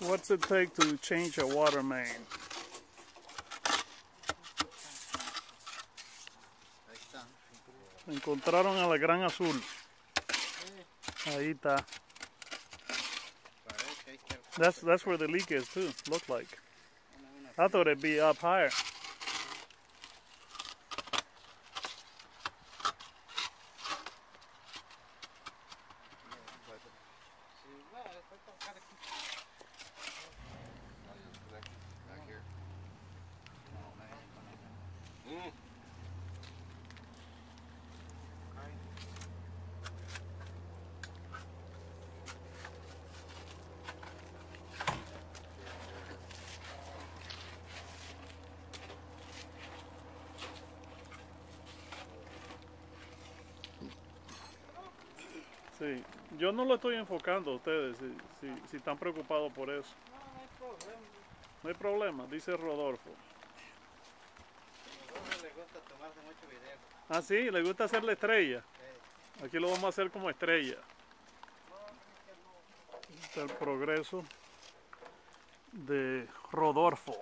What's it take to change a water main? Encontraron a la Gran Azul. Ahí está. That's that's where the leak is too. Look like. I thought it'd be up higher. Sí. Yo no lo estoy enfocando a ustedes si, si, si están preocupados por eso. No, no hay problema. No hay problema, dice Rodolfo. Jorge le gusta mucho video. Ah, sí, le gusta hacer la estrella. Aquí lo vamos a hacer como estrella. Este es el progreso de Rodolfo.